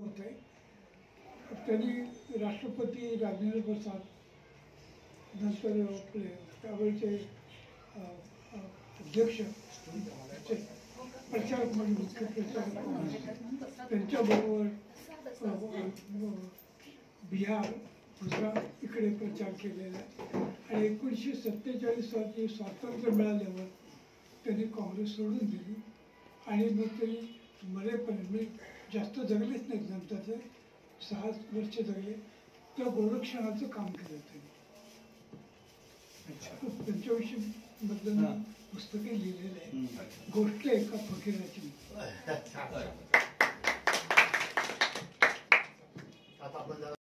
होत आहे त्यांनी राष्ट्रपती राजेंद्र प्रसाद नंतर आपले त्यावेळचे अध्यक्ष प्रचार प्रचारक म्हणजे मुख्य प्रचारक त्यांच्याबरोबर बिहार गुजरात इकडे प्रचार केलेला आहे. आणि एकोणीसशे सत्तेचाळीस साली स्वातंत्र्य मिळाल्यावर त्यांनी काँग्रेस सोडून दिली. आणि मग ते मरेपर्यंत जास्त जगलेच नाही नंतरचे. सहा वर्ष जगले त्या गोरक्षणाचं काम केलं त्यांनी. पंचविशी ना पुस्तके लिहिलेले आहेत गोष्ट एका फकीराची. आता आपण